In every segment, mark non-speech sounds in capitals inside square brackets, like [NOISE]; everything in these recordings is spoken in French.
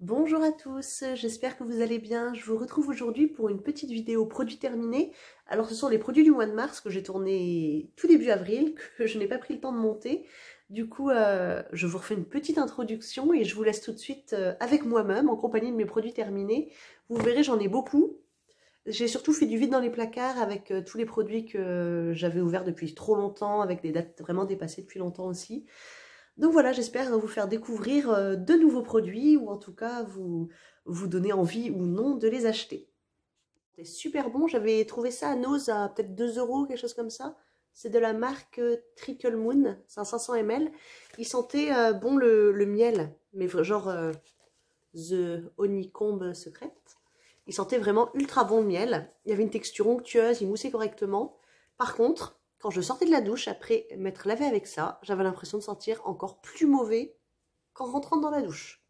Bonjour à tous, j'espère que vous allez bien. Je vous retrouve aujourd'hui pour une petite vidéo produit terminé. Alors ce sont les produits du mois de mars que j'ai tourné tout début avril, [LAUGHS] que je n'ai pas pris le temps de monter. Du coup, euh, je vous refais une petite introduction et je vous laisse tout de suite euh, avec moi-même en compagnie de mes produits terminés. Vous verrez, j'en ai beaucoup. J'ai surtout fait du vide dans les placards avec euh, tous les produits que j'avais ouverts depuis trop longtemps, avec des dates vraiment dépassées depuis longtemps aussi. Donc voilà, j'espère vous faire découvrir euh, de nouveaux produits ou en tout cas vous, vous donner envie ou non de les acheter. C'est super bon, j'avais trouvé ça à Nose à peut-être 2 euros, quelque chose comme ça. C'est de la marque euh, Trickle Moon, c'est un 500 ml. Il sentait euh, bon le, miel, mais genre The Honeycomb secrète. Il sentait vraiment ultra bon le miel. Il y avait une texture onctueuse, il moussait correctement. Par contre, quand je sortais de la douche, après m'être lavé avec ça, j'avais l'impression de sentir encore plus mauvais qu'en rentrant dans la douche.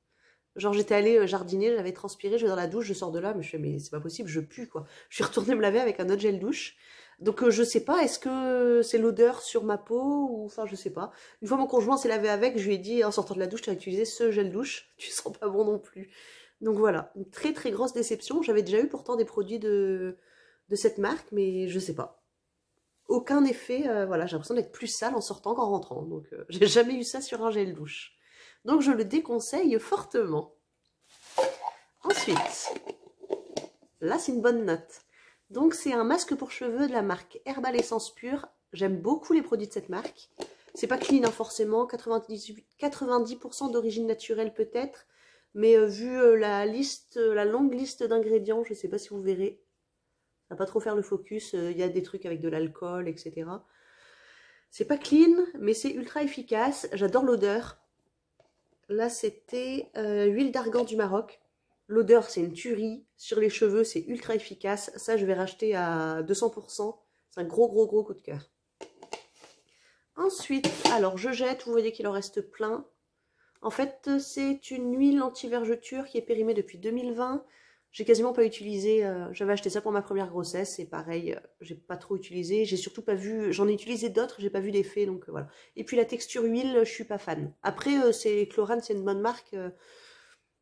Genre j'étais allée euh, jardiner, j'avais transpiré, je vais dans la douche, je sors de là, mais je fais mais c'est pas possible, je pue quoi. [LAUGHS] Je suis retournée me laver avec un autre gel douche. Donc euh, je sais pas, est-ce que c'est l'odeur sur ma peau ou enfin je sais pas. Une fois mon conjoint s'est lavé avec, je lui ai dit en sortant de la douche, tu as utilisé ce gel douche, [LAUGHS] tu sens pas bon non plus. Donc voilà, une très très grosse déception. J'avais déjà eu pourtant des produits de de cette marque, mais je sais pas aucun effet, euh, voilà, j'ai l'impression d'être plus sale en sortant qu'en rentrant. Donc euh, [LAUGHS] j'ai jamais eu ça sur un gel douche. Donc je le déconseille fortement. Ensuite, là c'est une bonne note. Donc c'est un masque pour cheveux de la marque Herbal Essence Pure. J'aime beaucoup les produits de cette marque. C'est pas clean hein, forcément, 98, 90% d'origine naturelle peut-être. Mais euh, vu la liste, la longue liste d'ingrédients, je ne sais pas si vous verrez, pas trop faire le focus, euh, il y a des trucs avec de l'alcool, etc. C'est pas clean, mais c'est ultra efficace. J'adore l'odeur. Là, c'était euh, huile d'argan du Maroc. L'odeur, c'est une tuerie. Sur les cheveux, c'est ultra efficace. Ça, je vais racheter à 200%. C'est un gros, gros, gros coup de cœur. Ensuite, alors je jette. Vous voyez qu'il en reste plein. En fait, c'est une huile anti-vergeture qui est périmée depuis 2020. J'ai quasiment pas utilisé, euh, j'avais acheté ça pour ma première grossesse et pareil, euh, j'ai pas trop utilisé, j'ai surtout pas vu, j'en ai utilisé d'autres, j'ai pas vu d'effet donc euh, voilà. Et puis la texture huile, je suis pas fan. Après c'est Chlorane, c'est une bonne marque.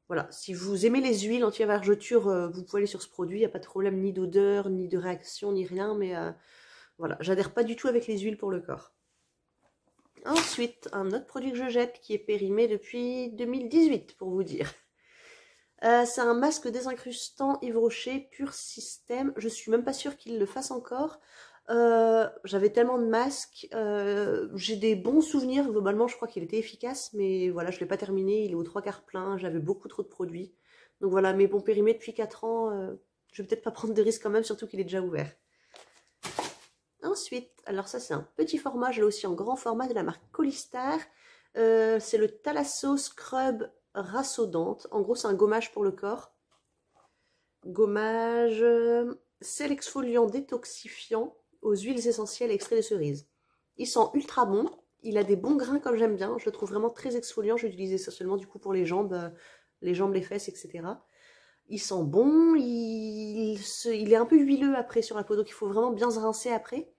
voilà, si vous aimez les huiles anti-vergeture, vous pouvez aller sur ce produit, il n'y a pas de problème ni d'odeur, ni de réaction, ni rien, mais voilà, j'adhère pas du tout avec les huiles pour le corps. Ensuite, un autre produit que je jette qui est périmé depuis 2018 pour vous dire. Euh, c'est un masque désincrustant Yves pur système. Je suis même pas sûre qu'il le fasse encore. Euh, j'avais tellement de masques. Euh, j'ai des bons souvenirs. Globalement, je crois qu'il était efficace. Mais voilà, je ne l'ai pas terminé. Il est aux trois quarts plein. J'avais beaucoup trop de produits. Donc voilà, mais bon, périmé depuis 4 ans. je vais peut-être pas [LAUGHS] prendre de risques quand même, surtout qu'il est déjà ouvert. Ensuite, alors ça c'est un petit format. J'ai aussi en grand format de la marque Colistar. c'est le Thalasso Scrub rassaudante. En gros, c'est un gommage pour le corps. Gommage, c'est l'exfoliant détoxifiant aux huiles essentielles extraits de cerise. Il sent ultra bon. Il a des bons grains comme j'aime bien. Je le trouve vraiment très exfoliant. J'utilisais ça seulement du coup pour les jambes, euh, les jambes, les fesses, etc. Il sent bon. Il, il est un peu huileux après sur la peau. Donc il faut vraiment bien se rincer après.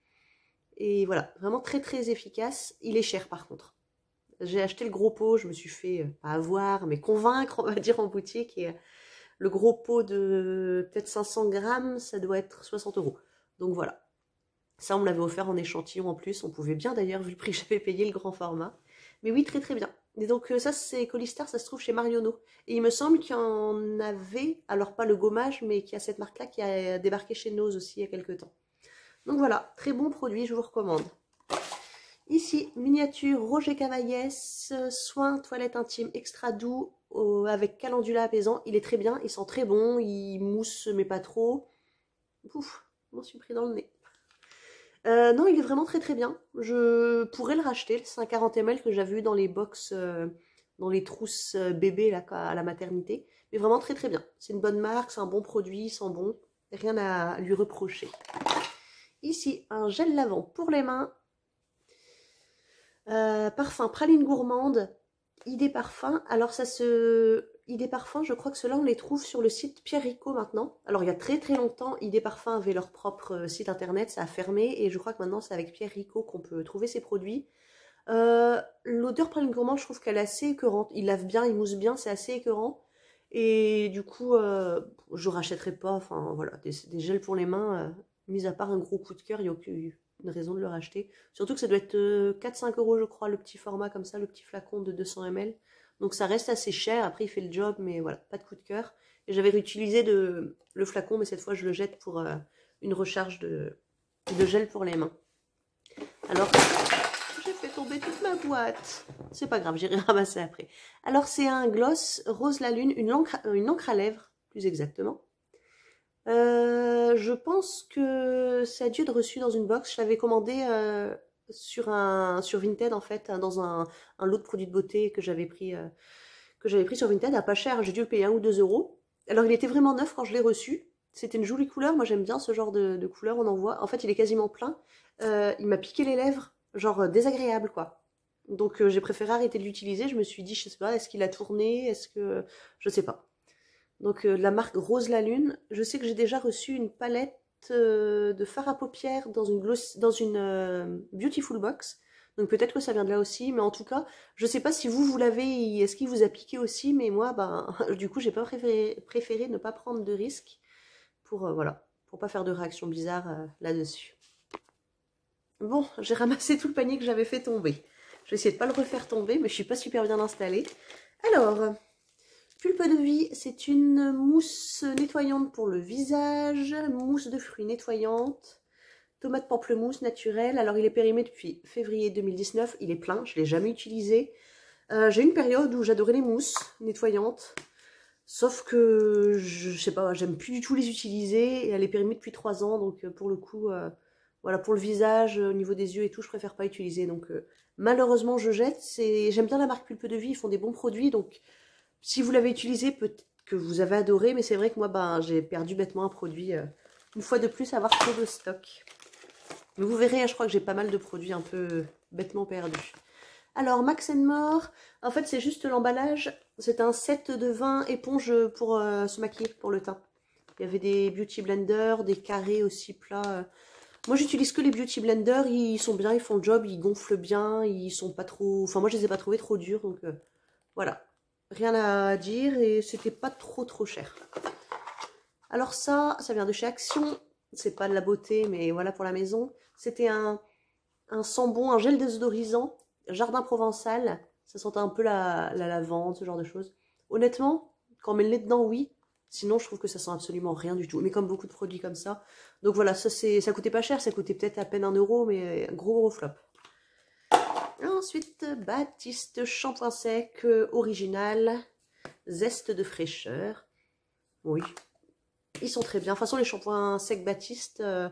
Et voilà, vraiment très très efficace. Il est cher par contre. J'ai acheté le gros pot, je me suis fait, euh, pas avoir, mais convaincre, on va dire, en boutique. Et euh, le gros pot de peut-être 500 grammes, ça doit être 60 euros. Donc voilà. Ça, on me l'avait offert en échantillon en plus. On pouvait bien d'ailleurs, [LAUGHS] vu le prix que j'avais payé, le grand format. Mais oui, très très bien. Et donc euh, ça, c'est Colistar, ça se trouve chez Mariono. Et il me semble qu'il y en avait, alors pas le gommage, mais qu'il y a cette marque-là qui a débarqué chez Nose aussi il y a quelques temps. Donc voilà, très bon produit, je vous recommande. Ici, miniature Roger Cavaillès, soin toilette intime extra doux avec calendula apaisant. Il est très bien, il sent très bon, il mousse mais pas trop. Ouf, je m'en suis pris dans le nez. Euh, non, il est vraiment très très bien. Je pourrais le racheter. C'est un 40 ml que j'avais vu dans les box, euh, dans les trousses euh, bébés là, à la maternité. Mais vraiment très très bien. C'est une bonne marque, c'est un bon produit, il sent bon. Rien à lui reprocher. Ici, un gel lavant pour les mains euh, parfum praline gourmande, idée parfum. Alors ça se... Idée parfum, je crois que ceux-là on les trouve sur le site Pierre Rico maintenant. Alors il y a très très longtemps, Idée parfum avait leur propre euh, site internet, ça a fermé et je crois que maintenant c'est avec Pierre Rico qu'on peut trouver ces produits. Euh, l'odeur praline gourmande, je trouve qu'elle est assez écœurante. Il lave bien, il mousse bien, c'est assez écœurant. Et du coup, je rachèterai pas, enfin voilà, des, gels pour les mains, mis à part un gros coup de cœur, il n'y a aucune raison de le racheter. Surtout que ça doit être 4-5 euros, je crois, le petit format comme ça, le petit flacon de 200 ml. Donc ça reste assez cher, après il fait le job, mais voilà, pas de coup de cœur. J'avais réutilisé le flacon, mais cette fois je le jette pour une recharge de, gel pour les mains. Alors, j'ai fait tomber toute ma boîte. C'est pas grave, j'irai [LAUGHS] ramasser après. Alors, c'est un gloss Rose la Lune, une encre, une encre à lèvres, plus exactement. Euh, je pense que ça a dû être reçu dans une box. Je l'avais commandé euh, sur, un, sur Vinted, en fait, dans un, lot de produits de beauté que j'avais pris, euh, que j'avais pris sur Vinted à pas cher. J'ai dû le payer un ou deux euros. Alors, il était vraiment neuf quand je l'ai reçu. C'était une jolie couleur. Moi, j'aime bien ce genre de, couleur. On en voit. En fait, il est quasiment plein. il m'a piqué les lèvres genre euh, désagréable quoi. Donc euh, j'ai préféré arrêter de l'utiliser. Je me suis dit, je sais pas, est-ce qu'il a tourné? Est-ce que. Je sais pas. Donc euh, la marque Rose la Lune. Je sais que j'ai déjà reçu une palette de fard à paupières dans une, une Beautiful Box. Donc peut-être que ça vient de là aussi, mais en tout cas, je sais pas si vous, vous l'avez, est-ce qu'il vous a piqué aussi, mais moi, ben, [LAUGHS] du coup, j'ai pas préféré, ne pas prendre de risques pour, voilà, pas faire de réaction bizarre là-dessus. Bon, j'ai [LAUGHS] ramassé tout le panier que j'avais fait tomber. Je vais essayer de pas le refaire tomber, mais je suis pas super bien installée. Alors, Pulpe de vie, c'est une mousse nettoyante pour le visage, mousse de fruits nettoyante, tomate pamplemousse naturelle. Alors, il est périmé depuis février 2019, il est plein, je ne l'ai jamais utilisé. Euh, j'ai une période où j'adorais les mousses nettoyantes, sauf que, je, sais pas, j'aime plus du tout les utiliser, et elle est périmée depuis 3 ans, donc euh, pour le coup... Euh, voilà, pour le visage, au niveau des yeux et tout, je préfère pas utiliser. Donc, malheureusement, je jette. J'aime bien la marque Pulpe de Vie, ils font des bons produits. Donc, si vous l'avez utilisé, peut-être que vous avez adoré. Mais c'est vrai que moi, ben, j'ai perdu bêtement un produit. Euh, une fois de plus, avoir trop de stock. Mais vous verrez, hein, je crois que j'ai pas mal de produits un peu bêtement perdus. Alors, Max More, en fait, c'est juste l'emballage. C'est un set de 20 éponges pour euh, se maquiller, pour le teint. Il y avait des beauty blenders, des carrés aussi plats. Moi, j'utilise que les Beauty Blender. Ils sont bien, ils font le job, ils gonflent bien, ils sont pas trop... Enfin, moi, je les ai pas trouvés trop durs, donc euh, voilà. Rien à dire et c'était pas trop trop cher. Alors ça, ça vient de chez Action. C'est pas de la beauté, mais voilà pour la maison. C'était un, un sambon, un gel désodorisant, jardin provençal. Ça sentait un peu la, la lavande, ce genre de choses. Honnêtement, quand on met le nez dedans, oui. Sinon, je trouve que ça sent absolument rien du tout. Mais comme beaucoup de produits comme ça. Donc voilà, ça, ça coûtait pas cher. Ça coûtait peut-être à peine un euro, mais gros gros flop. Ensuite, Baptiste shampoing sec euh, original. Zeste de fraîcheur. Oui, ils sont très bien. De toute façon, les shampoings secs Baptiste, euh,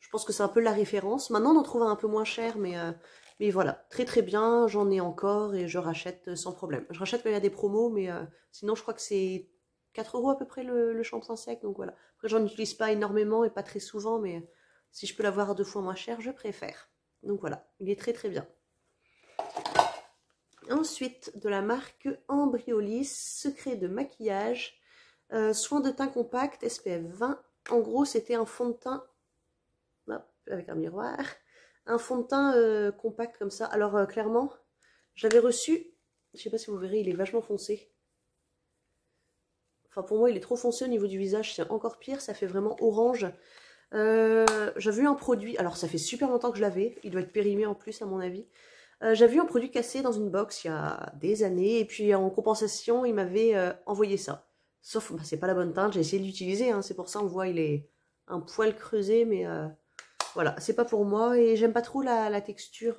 je pense que c'est un peu la référence. Maintenant, on en trouve un peu moins cher, mais, euh, mais voilà, très très bien. J'en ai encore et je rachète sans problème. Je rachète quand il y a des promos, mais sinon, je crois que c'est 4 euros à peu près le, shampoing sec. Voilà. Après, j'en utilise pas énormément et pas très souvent, mais si je peux l'avoir deux fois moins cher, je préfère. Donc voilà, il est très très bien. Ensuite, de la marque Embryolis, secret de maquillage, euh, soin de teint compact, SPF 20. En gros, c'était un fond de teint, avec un miroir, un fond de teint euh, compact comme ça. Alors, euh, clairement, j'avais reçu, je sais pas si vous verrez, il est vachement foncé. Enfin, pour moi, il est trop foncé au niveau du visage. C'est encore pire. Ça fait vraiment orange. Euh, J'avais vu un produit. Alors, ça fait super longtemps que je l'avais. Il doit être périmé en plus, à mon avis. Euh, J'avais vu un produit cassé dans une box il y a des années. Et puis, en compensation, il m'avait euh, envoyé ça. Sauf, bah, c'est pas la bonne teinte. J'ai essayé de l'utiliser. Hein. C'est pour ça, on voit, il est un poil creusé. Mais euh, voilà, c'est pas pour moi. Et j'aime pas trop la, texture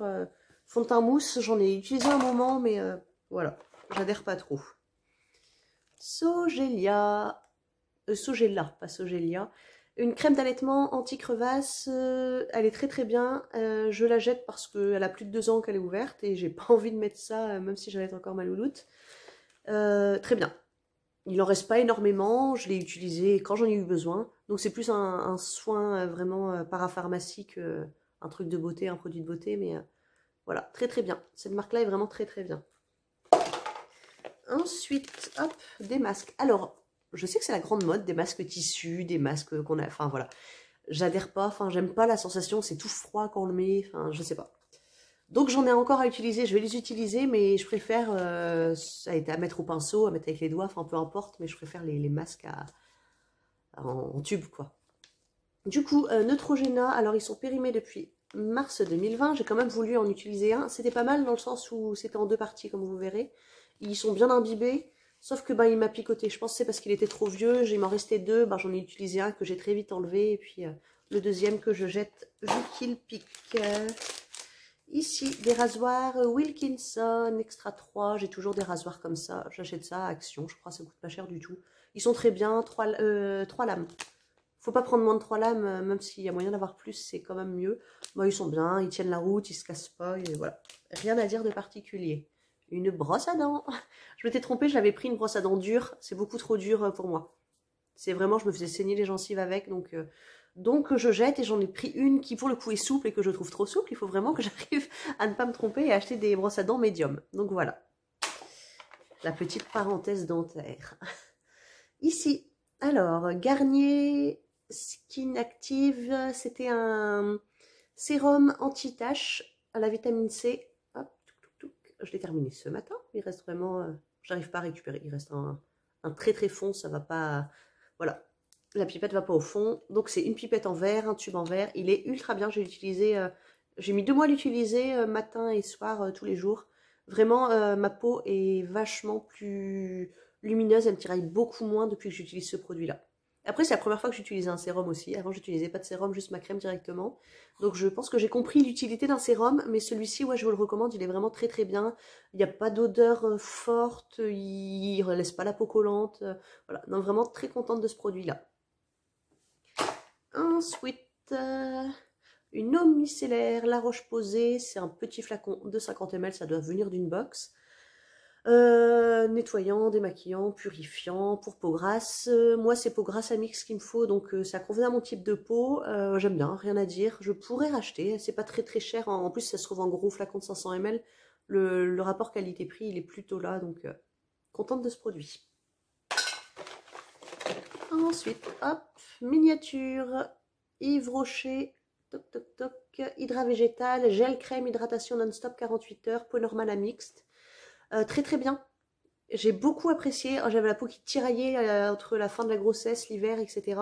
fond mousse. J'en ai utilisé un moment, mais voilà, j'adhère pas trop. Sogelia, Sogella, pas Sogelia, une crème d'allaitement anti-crevasse, euh, elle est très très bien, euh, je la jette parce qu'elle a plus de deux ans qu'elle est ouverte et j'ai [LAUGHS] pas envie de mettre ça même si j'allais encore ma louloute. très bien, il en reste pas énormément, je l'ai utilisé quand j'en ai eu besoin, donc c'est plus un, soin vraiment parapharmacie un truc de beauté, un produit de beauté, mais voilà, très très bien, cette marque là est vraiment très très bien. Ensuite, hop, des masques. Alors, je sais que c'est la grande mode, des masques tissus, des masques qu'on a... Enfin, voilà. J'adhère pas, enfin, j'aime pas la sensation, c'est tout froid quand on le met, enfin, je sais pas. Donc j'en ai encore à utiliser, je vais les utiliser, mais je préfère, ça a été à mettre au pinceau, à mettre avec les doigts, enfin peu importe, mais je préfère les, masques en, tube quoi. Du coup, Neutrogena, alors ils sont périmés depuis mars 2020, j'ai quand même voulu en utiliser un. C'était pas mal dans le sens où c'était en deux parties comme vous verrez. Ils sont bien imbibés, sauf que ben, il m'a picoté. Je pense c'est parce qu'il était trop vieux, il m'en restait deux, ben, j'en ai utilisé un que j'ai très vite enlevé, et puis le deuxième que je jette vu qu'il pique. Ici, des rasoirs Wilkinson Extra 3. J'ai toujours des rasoirs comme ça. J'achète ça à Action. Je crois que ça coûte pas cher du tout. Ils sont très bien. 3, euh, lames. Faut pas prendre moins de 3 lames. Euh, même s'il y a moyen d'avoir plus, c'est quand même mieux. Moi, ils sont bien. Ils tiennent la route. Ils se cassent pas. Voilà. Rien à dire de particulier. Une brosse à dents. [LAUGHS] Je m'étais trompée. J'avais pris une brosse à dents dure. C'est beaucoup trop dur euh, pour moi. C'est vraiment, je me faisais saigner les gencives avec. Donc, donc je jette et j'en ai pris une qui pour le coup est souple et que je trouve trop souple. Il faut vraiment que [LAUGHS] j'arrive à ne pas me tromper et acheter des brosses à dents médium. Donc voilà. La petite parenthèse dentaire. [LAUGHS] Ici, alors, Garnier Skin Active, c'était un sérum anti-tache à la vitamine C. Je l'ai terminé ce matin. Il reste vraiment... Euh, j'arrive pas à récupérer. Il reste un, un très très fond. Ça va pas... Voilà, la pipette va pas au fond. Donc c'est une pipette en verre, un tube en verre. Il est ultra bien. J'ai utilisé, euh, j'ai mis deux mois à l'utiliser euh, matin et soir euh, tous les jours. Vraiment, ma peau est vachement plus lumineuse. Elle me tiraille beaucoup moins depuis que j'utilise ce produit-là. Après, c'est la première fois que j'utilisais un sérum aussi. Avant, j'utilisais pas de sérum, juste ma crème directement. Donc, je pense que j'ai compris l'utilité d'un sérum. Mais celui-ci, ouais, je vous le recommande. Il est vraiment très très bien. Il n'y a pas d'odeur forte. Il ne laisse pas la peau collante. Voilà. Donc, vraiment très contente de ce produit-là. Ensuite, euh, une eau micellaire, La Roche-Posay, c'est un petit flacon de 50 ml, ça doit venir d'une box. Euh, nettoyant, démaquillant, purifiant, pour peau grasse. Euh, moi, c'est peau grasse à mix qu'il me faut, donc ça convient à mon type de peau. J'aime bien, rien à dire. Je pourrais racheter, c'est pas très très cher. En plus, ça se trouve en gros flacon de 500 ml. Le, le rapport qualité-prix, il est plutôt là, donc contente de ce produit. Ensuite, hop, miniature, Yves Rocher, toc toc toc, hydra végétal, gel crème, hydratation non-stop 48 heures, peau normale à mixte. Euh, très très bien. J'ai beaucoup apprécié. Oh, j'avais la peau qui tiraillait euh, entre la fin de la grossesse, l'hiver, etc.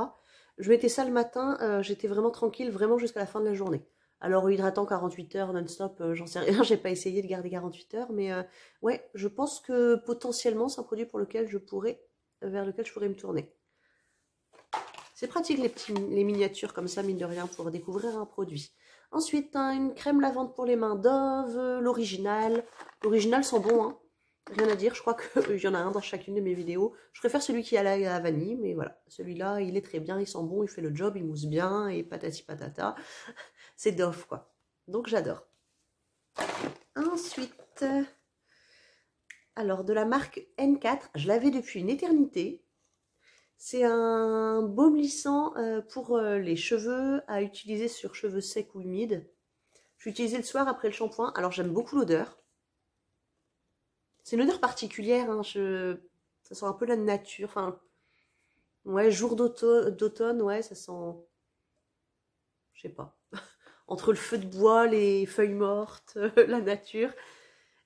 Je mettais ça le matin, euh, j'étais vraiment tranquille, vraiment jusqu'à la fin de la journée. Alors hydratant 48 heures non-stop, j'en sais rien, [LAUGHS] j'ai pas essayé de garder 48 heures, mais ouais, je pense que potentiellement c'est un produit pour lequel je pourrais, vers lequel je pourrais me tourner. C'est pratique les, petits, les miniatures comme ça, mine de rien, pour découvrir un produit. Ensuite, hein, une crème lavande pour les mains Dove, l'original. L'original sent bon, hein. rien à dire. Je crois [LAUGHS] qu'il y en a un dans chacune de mes vidéos. Je préfère celui qui a la vanille, mais voilà. Celui-là, il est très bien, il sent bon, il fait le job, il mousse bien, et patati patata. [LAUGHS] C'est Dove, quoi. Donc j'adore. Ensuite, alors de la marque N4, je l'avais depuis une éternité. C'est un baume lissant euh, pour euh, les cheveux à utiliser sur cheveux secs ou humides. Je l'utilise le soir après le shampoing. Alors j'aime beaucoup l'odeur. C'est une odeur particulière. Hein, ça sent un peu la nature. Enfin, ouais, jour d'automne, ouais, ça sent... Je sais pas. [LAUGHS] Entre le feu de bois, les feuilles mortes, [LAUGHS] la nature.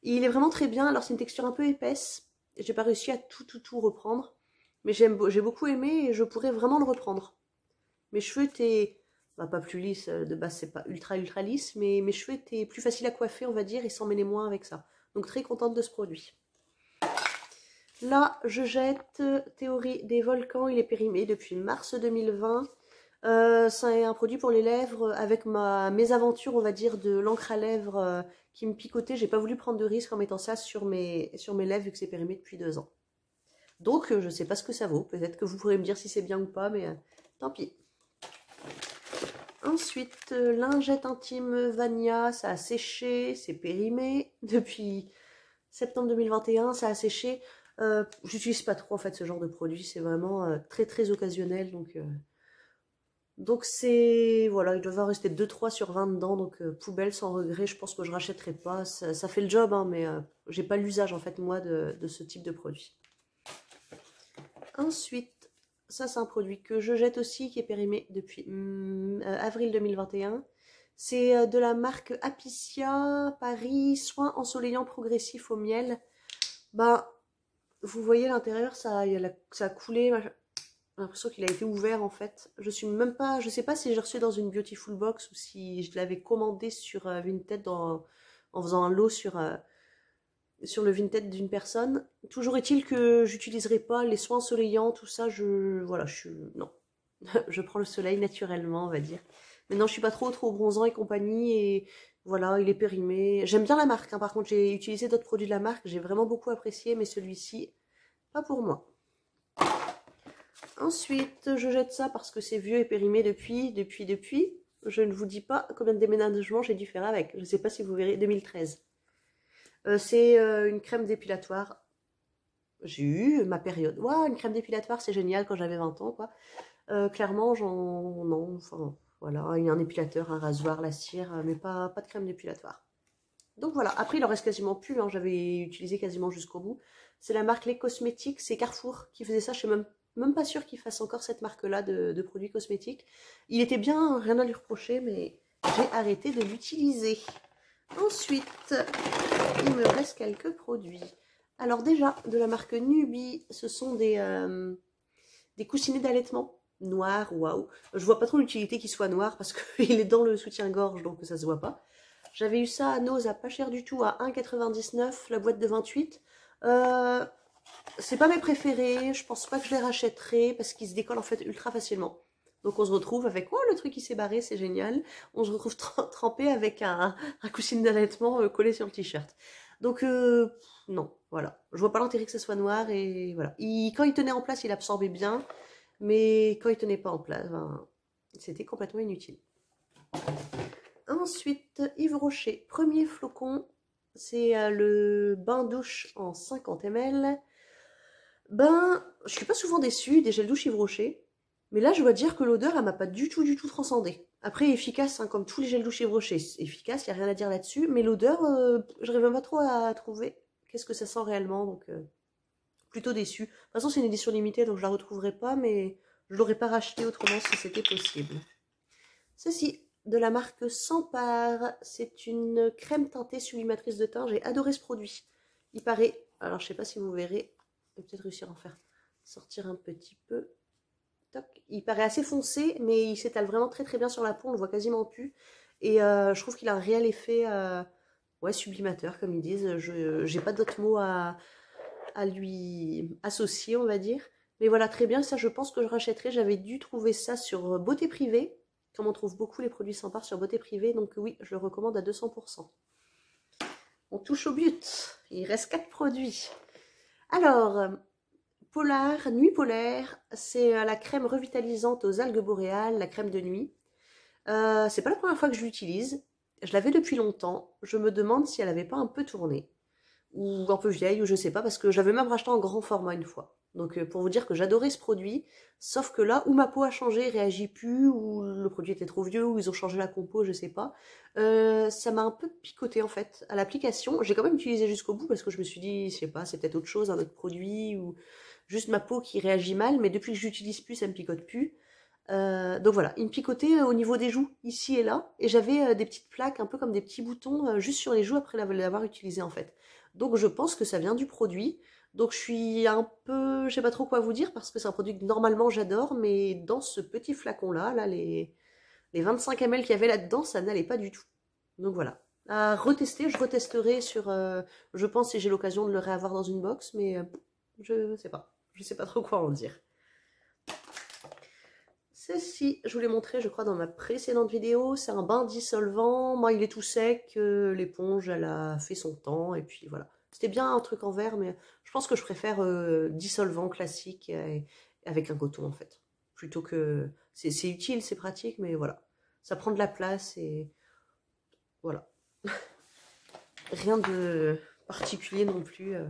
il est vraiment très bien. Alors c'est une texture un peu épaisse. J'ai pas réussi à tout, tout, tout reprendre. Mais j'ai beaucoup aimé et je pourrais vraiment le reprendre. Mes cheveux étaient, bah, pas plus lisses, euh, de base c'est pas ultra ultra lisse, mais mes cheveux étaient plus faciles à coiffer on va dire, et s'en mêlaient moins avec ça. Donc très contente de ce produit. Là, je jette Théorie des volcans, il est périmé depuis mars 2020. Euh, c'est un produit pour les lèvres avec ma mésaventure, on va dire, de l'encre à lèvres euh, qui me picotait. J'ai pas voulu prendre de risque en mettant ça sur mes, sur mes lèvres vu que c'est périmé depuis deux ans. Donc, euh, je ne sais pas ce que ça vaut. Peut-être que vous pourrez me dire si c'est bien ou pas, mais euh, tant pis. Ensuite, euh, lingette intime Vania, ça a séché, c'est périmé [LAUGHS] depuis septembre 2021, ça a séché. J'utilise pas trop en fait ce genre de produit, c'est vraiment très très occasionnel, donc c'est, voilà, il doit rester 2-3 sur 20 dedans, donc poubelle sans regret, je pense que je rachèterai pas, ça, fait le job, hein, mais j'ai pas l'usage en fait moi de, ce type de produit. Ensuite, ça c'est un produit que je jette aussi, qui est périmé depuis mm, euh, avril 2021. C'est de la marque Apicia Paris Soins ensoleillants progressifs au miel. Ben, vous voyez l'intérieur, ça, ça a coulé. J'ai l'impression qu'il a été ouvert en fait. Je suis même pas, je sais pas si j'ai reçu dans une Beautiful Box ou si je l'avais commandé sur Vinted dans, en faisant un lot sur, sur le Vinted d'une personne. Toujours est-il que j'utiliserai pas les soins ensoleillants, tout ça, je, voilà, je suis, non. [LAUGHS] je prends le soleil naturellement, on va dire. Maintenant, je suis pas trop, trop bronzant et compagnie, et voilà, il est périmé. J'aime bien la marque, hein. par contre, j'ai utilisé d'autres produits de la marque, j'ai vraiment beaucoup apprécié, mais celui-ci, pas pour moi. Ensuite, je jette ça parce que c'est vieux et périmé depuis, depuis, depuis. Je ne vous dis pas combien de déménagements j'ai dû faire avec. Je ne sais pas si vous verrez, 2013. Euh, c'est euh, une crème dépilatoire. J'ai eu ma période. Waouh, une crème dépilatoire, c'est génial quand j'avais 20 ans, quoi. Euh, clairement, j'en... Non, enfin, voilà. Il y a un épilateur, un rasoir, la cire, mais pas, de crème dépilatoire. Donc voilà. Après, il en reste quasiment plus. Hein. J'avais utilisé quasiment jusqu'au bout. C'est la marque Les Cosmétiques. C'est Carrefour qui faisait ça. Je suis même, pas sûre qu'il fasse encore cette marque-là de produits cosmétiques. Il était bien, rien à lui reprocher, mais j'ai arrêté de l'utiliser. Ensuite, il me reste quelques produits. Alors déjà, de la marque Nubi, ce sont des, euh, coussinets d'allaitement noirs, waouh. Je vois pas trop l'utilité qu'il soit noir parce [LAUGHS] qu'il est dans le soutien-gorge, donc ça se voit pas. J'avais eu ça à Nose à pas cher du tout, à 1,99, la boîte de 28. Euh, c'est pas mes préférés, je pense pas que je les rachèterai parce qu'ils se décollent en fait ultra facilement. Donc on se retrouve avec, oh le truc qui s'est barré, c'est génial. On se retrouve trempé avec un, coussin d'allaitement euh, collé sur le t-shirt. Donc euh, non, voilà. Je vois pas l'intérêt que ce soit noir et voilà. quand il tenait en place, il absorbait bien. Mais quand il tenait pas en place, ben, c'était complètement inutile. Ensuite, Yves Rocher, premier flocon. C'est euh, le bain douche en 50 ml. Ben, je suis pas souvent déçue des gels douche Yves Rocher. Mais là, je dois dire que l'odeur, elle m'a pas du tout, du tout transcendé. Après, efficace, hein, comme tous les gels douche Yves Rocher, efficace, il n'y a rien à dire là-dessus. Mais l'odeur, euh, je n'arrive pas trop à trouver qu'est-ce que ça sent réellement. Donc, euh, plutôt déçu. De toute façon, c'est une édition limitée, donc je la retrouverai pas, mais je l'aurais pas racheté autrement si c'était possible. Ceci, de la marque Sampar, c'est une crème teintée sublimatrice de teint. J'ai adoré ce produit. Il paraît, alors je sais pas si vous verrez, je vais peut-être réussir à en faire sortir un petit peu. Il paraît assez foncé, mais il s'étale vraiment très très bien sur la peau, on le voit quasiment plus. Et euh, je trouve qu'il a un réel effet euh, ouais, sublimateur, comme ils disent. Je n'ai pas d'autres mots à, à lui associer, on va dire. Mais voilà, très bien, ça je pense que je rachèterai. J'avais dû trouver ça sur Beauté Privée, comme on trouve beaucoup les produits sans part sur Beauté Privée, donc oui, je le recommande à 200%. On touche au but, il reste 4 produits. Alors, Polar, Nuit Polaire, c'est euh, la crème revitalisante aux algues boréales, la crème de nuit. Euh, c'est pas la première fois que je l'utilise, je l'avais depuis longtemps, je me demande si elle avait pas un peu tourné, ou un peu vieille, ou je sais pas, parce que j'avais même racheté en grand format une fois. Donc euh, pour vous dire que j'adorais ce produit, sauf que là où ma peau a changé, réagit plus, ou le produit était trop vieux, ou ils ont changé la compo, je sais pas, ça m'a un peu picoté en fait à l'application. J'ai quand même utilisé jusqu'au bout parce que je me suis dit, je sais pas, c'est peut-être autre chose, un autre produit, ou juste ma peau qui réagit mal, mais depuis que j'utilise plus, ça me picote plus. Euh, donc voilà, il me picotait au niveau des joues, ici et là, et j'avais des petites plaques, un peu comme des petits boutons, juste sur les joues après l'avoir utilisé en fait. Donc je pense que ça vient du produit. Donc je suis un peu, je sais pas trop quoi vous dire parce que c'est un produit que normalement j'adore, mais dans ce petit flacon là, là les, les 25 ml qu'il y avait là-dedans, ça n'allait pas du tout. Donc voilà, à retester, je retesterai sur, euh, je pense si j'ai l'occasion de le réavoir dans une box, mais euh, je sais pas, je sais pas trop quoi en dire. Ceci, je vous l'ai montré, je crois, dans ma précédente vidéo. C'est un bain dissolvant. Moi, il est tout sec. Euh, l'éponge, elle a fait son temps. Et puis, voilà. C'était bien un truc en verre, mais je pense que je préfère euh, dissolvant classique avec un coton en fait. Plutôt que... C'est utile, c'est pratique, mais voilà. Ça prend de la place et... Voilà. [LAUGHS] Rien de particulier non plus euh,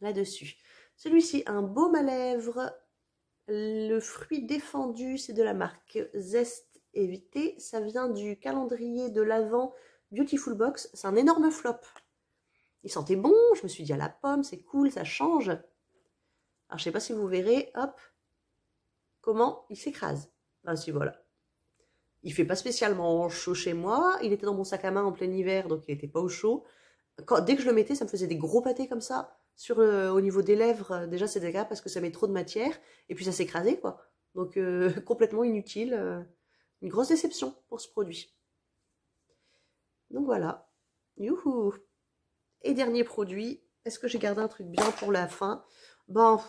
là-dessus. Celui-ci, un baume à lèvres. Le fruit défendu, c'est de la marque Zest Évité. Ça vient du calendrier de l'Avent Beautiful Box. C'est un énorme flop. Il sentait bon, je me suis dit à la pomme, c'est cool, ça change. Alors je sais pas si vous verrez, hop, comment il s'écrase. Ah si voilà. Il fait pas spécialement chaud chez moi. Il était dans mon sac à main en plein hiver, donc il était pas au chaud. Dès que je le mettais, ça me faisait des gros pâtés comme ça. Sur, au niveau des lèvres, déjà c'est dégâts parce que ça met trop de matière. Et puis ça s'écrasait, quoi. Donc [LAUGHS] complètement inutile. une grosse déception pour ce produit. Donc voilà. Youhou Et dernier produit, est-ce que j'ai gardé un truc bien pour la fin? Bon,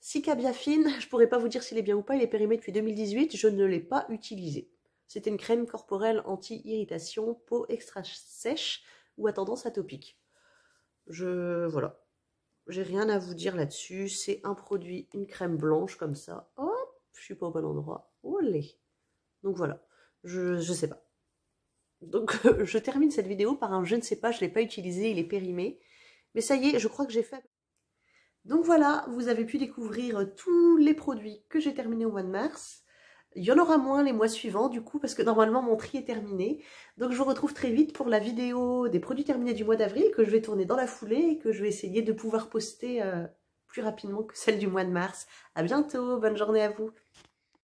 Sika Biafine, [LAUGHS] je pourrais pas vous dire s'il est bien ou pas, il est périmé depuis 2018, je ne l'ai pas utilisé. C'était une crème corporelle anti-irritation, peau extra sèche ou à tendance atopique. Je... voilà. J'ai rien à vous dire là-dessus. C'est un produit, une crème blanche comme ça. Hop, je suis pas au bon endroit. Olé. Donc voilà. Je, je sais pas. Donc [LAUGHS] je termine cette vidéo par un je ne sais pas, je l'ai pas utilisé, il est périmé. Mais ça y est, je crois que j'ai fait... Donc voilà, vous avez pu découvrir tous les produits que j'ai terminés au mois de mars. Il y en aura moins les mois suivants du coup parce que normalement mon tri est terminé. Donc je vous retrouve très vite pour la vidéo des produits terminés du mois d'avril que je vais tourner dans la foulée et que je vais essayer de pouvoir poster euh, plus rapidement que celle du mois de mars. A bientôt, bonne journée à vous